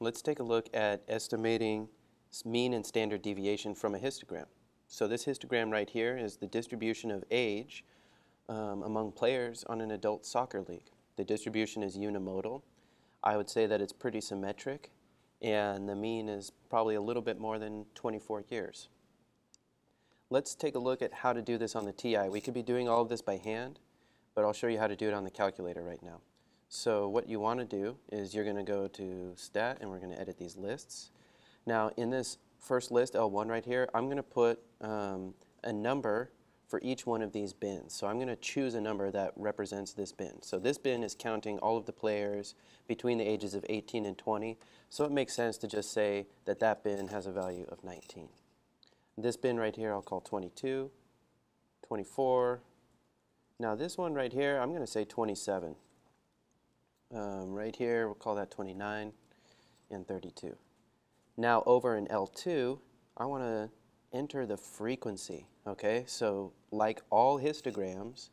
let's take a look at estimating mean and standard deviation from a histogram. So this histogram right here is the distribution of age um, among players on an adult soccer league. The distribution is unimodal. I would say that it's pretty symmetric, and the mean is probably a little bit more than 24 years. Let's take a look at how to do this on the TI. We could be doing all of this by hand, but I'll show you how to do it on the calculator right now. So what you want to do is you're going to go to stat and we're going to edit these lists. Now in this first list, L1 right here, I'm going to put um, a number for each one of these bins. So I'm going to choose a number that represents this bin. So this bin is counting all of the players between the ages of 18 and 20. So it makes sense to just say that that bin has a value of 19. This bin right here I'll call 22, 24. Now this one right here, I'm going to say 27. Um, right here, we'll call that 29 and 32. Now over in L2, I want to enter the frequency, okay? So like all histograms,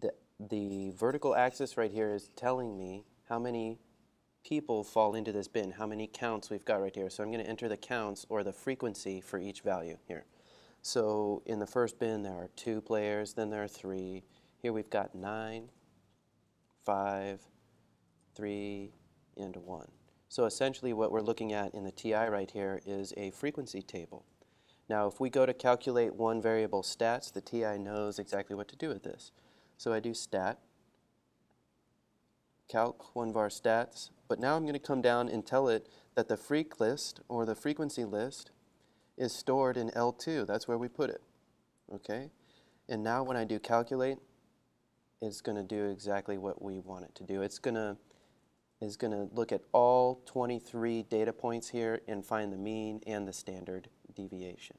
the, the vertical axis right here is telling me how many people fall into this bin, how many counts we've got right here. So I'm going to enter the counts or the frequency for each value here. So in the first bin there are two players, then there are three. Here we've got nine, five, three, and one. So essentially what we're looking at in the TI right here is a frequency table. Now if we go to calculate one variable stats, the TI knows exactly what to do with this. So I do stat, calc one var stats, but now I'm going to come down and tell it that the freq list or the frequency list is stored in L2. That's where we put it. Okay? And now when I do calculate, it's going to do exactly what we want it to do. It's going to is going to look at all 23 data points here and find the mean and the standard deviation.